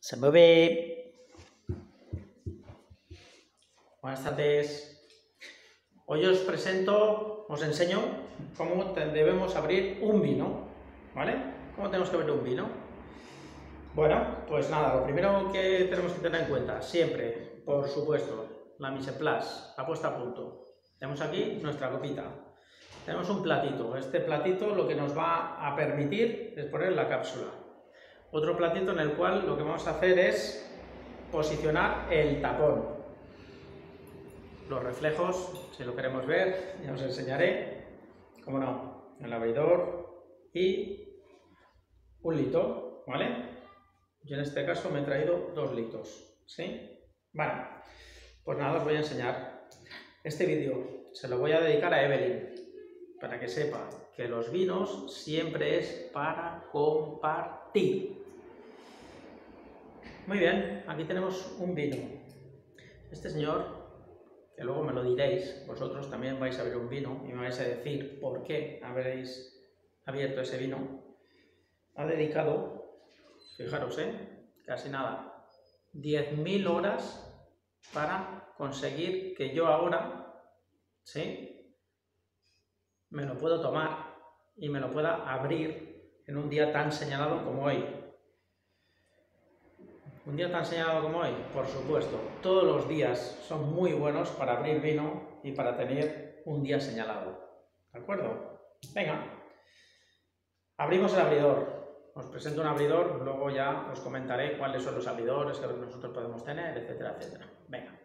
Se mueve. Buenas tardes. Hoy os presento, os enseño cómo debemos abrir un vino, ¿vale? ¿Cómo tenemos que abrir un vino? Bueno, pues nada, lo primero que tenemos que tener en cuenta, siempre, por supuesto, la mise place, la puesta a punto. Tenemos aquí nuestra copita. Tenemos un platito. Este platito lo que nos va a permitir es poner la cápsula. Otro platito en el cual lo que vamos a hacer es posicionar el tapón. Los reflejos, si lo queremos ver, ya os enseñaré. Como no, el abridor y un lito, ¿vale? Yo en este caso me he traído dos litos, ¿sí? Bueno, pues nada, os voy a enseñar. Este vídeo se lo voy a dedicar a Evelyn, para que sepa que los vinos siempre es para compartir. Muy bien, aquí tenemos un vino. Este señor, que luego me lo diréis, vosotros también vais a ver un vino y me vais a decir por qué habréis abierto ese vino, ha dedicado, fijaros, ¿eh? casi nada, 10.000 horas para conseguir que yo ahora, ¿sí? me lo puedo tomar y me lo pueda abrir en un día tan señalado como hoy. Un día tan señalado como hoy, por supuesto. Todos los días son muy buenos para abrir vino y para tener un día señalado. ¿De acuerdo? Venga. Abrimos el abridor. Os presento un abridor, luego ya os comentaré cuáles son los abridores que nosotros podemos tener, etcétera, etcétera. Venga.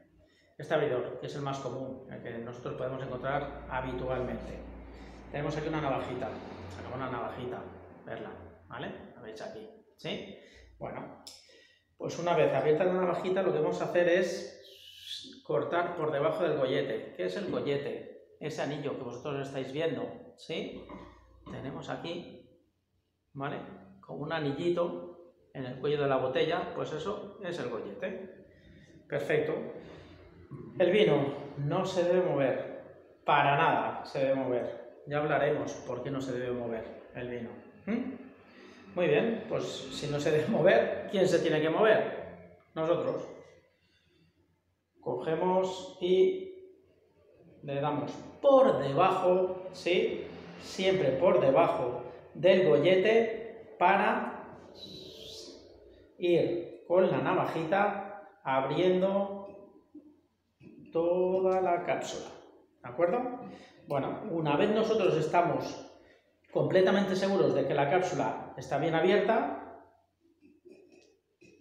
Este abridor, que es el más común, el que nosotros podemos encontrar habitualmente. Tenemos aquí una navajita, una navajita, verla, ¿vale? La veis aquí, ¿sí? Bueno, pues una vez abierta la navajita, lo que vamos a hacer es cortar por debajo del gollete. ¿Qué es el gollete? Ese anillo que vosotros estáis viendo, ¿sí? Tenemos aquí, ¿vale? Como un anillito en el cuello de la botella, pues eso es el gollete. Perfecto. El vino no se debe mover, para nada se debe mover. Ya hablaremos por qué no se debe mover el vino. ¿Mm? Muy bien, pues si no se debe mover, ¿quién se tiene que mover? Nosotros. Cogemos y le damos por debajo, ¿sí? Siempre por debajo del gollete para ir con la navajita abriendo toda la cápsula. ¿De acuerdo? Bueno, una vez nosotros estamos completamente seguros de que la cápsula está bien abierta,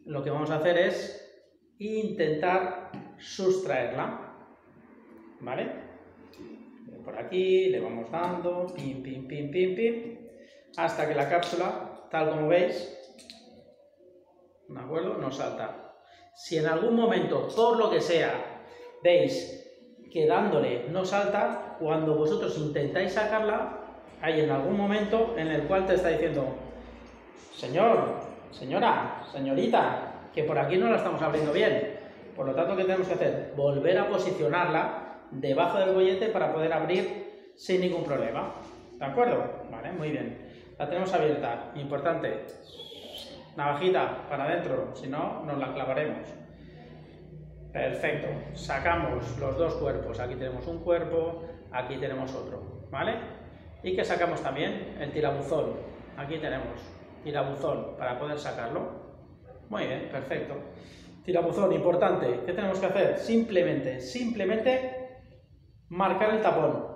lo que vamos a hacer es intentar sustraerla. ¿Vale? Por aquí le vamos dando, pim, pim, pim, pim, pim, hasta que la cápsula, tal como veis, ¿de acuerdo? No salta. Si en algún momento, por lo que sea, veis que dándole no salta, cuando vosotros intentáis sacarla, hay en algún momento en el cual te está diciendo, señor, señora, señorita, que por aquí no la estamos abriendo bien. Por lo tanto, ¿qué tenemos que hacer? Volver a posicionarla debajo del bollete para poder abrir sin ningún problema. ¿De acuerdo? Vale, muy bien. La tenemos abierta. Importante. Navajita para adentro, si no, nos la clavaremos. Perfecto. Sacamos los dos cuerpos. Aquí tenemos un cuerpo, aquí tenemos otro. ¿Vale? Y que sacamos también el tirabuzón. Aquí tenemos tirabuzón para poder sacarlo. Muy bien, perfecto. Tirabuzón, importante. ¿Qué tenemos que hacer? Simplemente, simplemente marcar el tapón.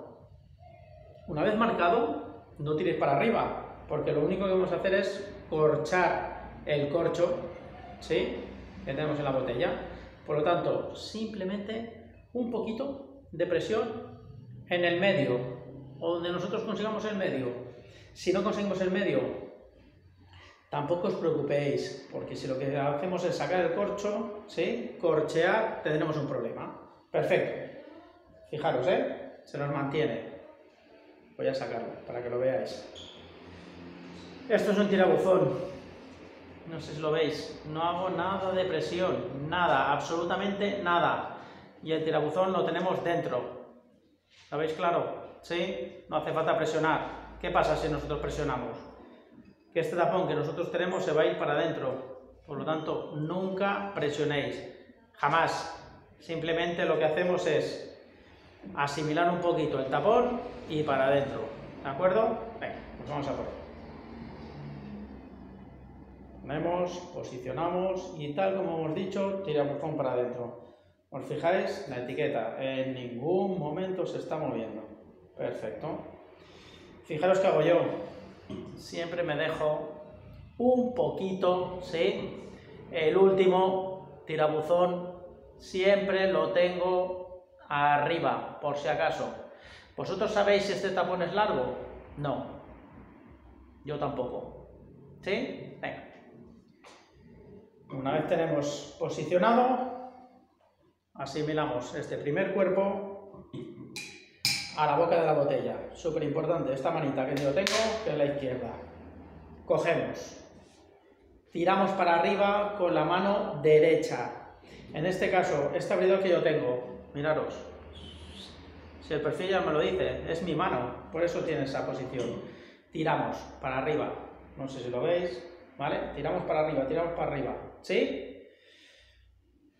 Una vez marcado, no tiréis para arriba, porque lo único que vamos a hacer es corchar el corcho, ¿sí? Que tenemos en la botella. Por lo tanto, simplemente un poquito de presión en el medio, o donde nosotros consigamos el medio. Si no conseguimos el medio, tampoco os preocupéis, porque si lo que hacemos es sacar el corcho, ¿sí? Corchear, tendremos un problema. Perfecto. Fijaros, ¿eh? Se nos mantiene. Voy a sacarlo para que lo veáis. Esto es un tirabuzón. No sé si lo veis. No hago nada de presión. Nada, absolutamente nada. Y el tirabuzón lo tenemos dentro. ¿Lo veis claro? ¿Sí? No hace falta presionar. ¿Qué pasa si nosotros presionamos? Que este tapón que nosotros tenemos se va a ir para adentro. Por lo tanto, nunca presionéis. Jamás. Simplemente lo que hacemos es asimilar un poquito el tapón y para adentro. ¿De acuerdo? Venga, pues vamos a por Ponemos, posicionamos y tal como hemos dicho, tiramos con para adentro. ¿Os fijáis? La etiqueta en ningún momento se está moviendo. Perfecto. Fijaros qué hago yo. Siempre me dejo un poquito, ¿sí? El último tirabuzón siempre lo tengo arriba, por si acaso. ¿Vosotros sabéis si este tapón es largo? No. Yo tampoco. ¿Sí? Venga. Una vez tenemos posicionado, asimilamos este primer cuerpo a la boca de la botella. Súper importante, esta manita que yo tengo, que es la izquierda. Cogemos, tiramos para arriba con la mano derecha. En este caso, este abridor que yo tengo, miraros, si el perfil ya me lo dice, es mi mano, por eso tiene esa posición. Tiramos para arriba, no sé si lo veis, ¿vale? Tiramos para arriba, tiramos para arriba, ¿sí?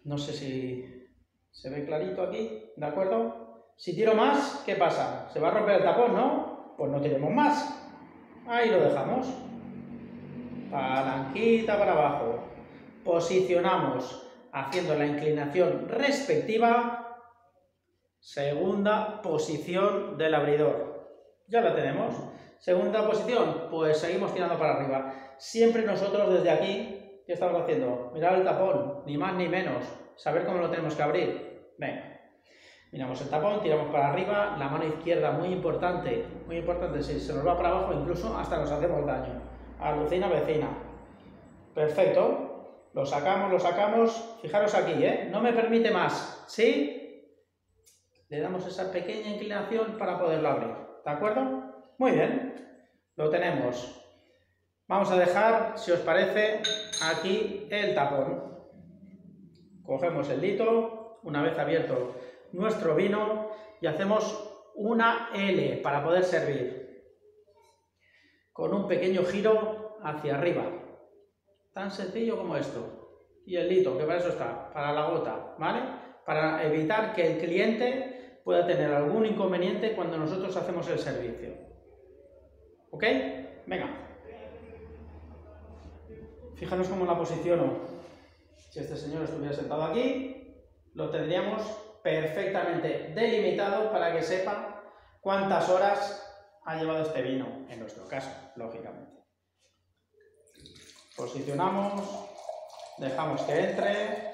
No sé si se ve clarito aquí, ¿de acuerdo? Si tiro más, ¿qué pasa? Se va a romper el tapón, ¿no? Pues no tiremos más. Ahí lo dejamos. Palanquita para abajo. Posicionamos haciendo la inclinación respectiva. Segunda posición del abridor. Ya la tenemos. Segunda posición, pues seguimos tirando para arriba. Siempre nosotros desde aquí, ¿qué estamos haciendo? Mirar el tapón, ni más ni menos. Saber cómo lo tenemos que abrir. Venga. Miramos el tapón, tiramos para arriba, la mano izquierda muy importante, muy importante, si se nos va para abajo incluso hasta nos hacemos daño. Alucina vecina. Perfecto. Lo sacamos, lo sacamos. Fijaros aquí, ¿eh? No me permite más. ¿Sí? Le damos esa pequeña inclinación para poderlo abrir. ¿De acuerdo? Muy bien, lo tenemos. Vamos a dejar, si os parece, aquí el tapón. Cogemos el lito, una vez abierto nuestro vino, y hacemos una L para poder servir. Con un pequeño giro hacia arriba. Tan sencillo como esto. Y el lito, que para eso está, para la gota, ¿vale? Para evitar que el cliente pueda tener algún inconveniente cuando nosotros hacemos el servicio. ¿Ok? Venga. Fijaros cómo la posiciono. Si este señor estuviera sentado aquí, lo tendríamos perfectamente delimitado para que sepa cuántas horas ha llevado este vino, en nuestro caso, lógicamente. Posicionamos, dejamos que entre,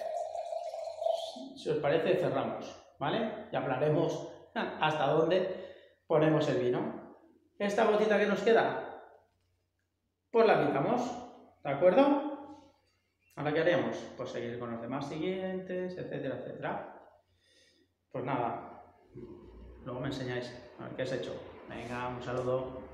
si os parece cerramos, ¿vale? Y hablaremos hasta dónde ponemos el vino. Esta gotita que nos queda, pues la quitamos, ¿de acuerdo? Ahora, ¿qué haríamos? Pues seguir con los demás siguientes, etcétera, etcétera. Pues nada, luego me enseñáis a ver qué has hecho. Venga, un saludo.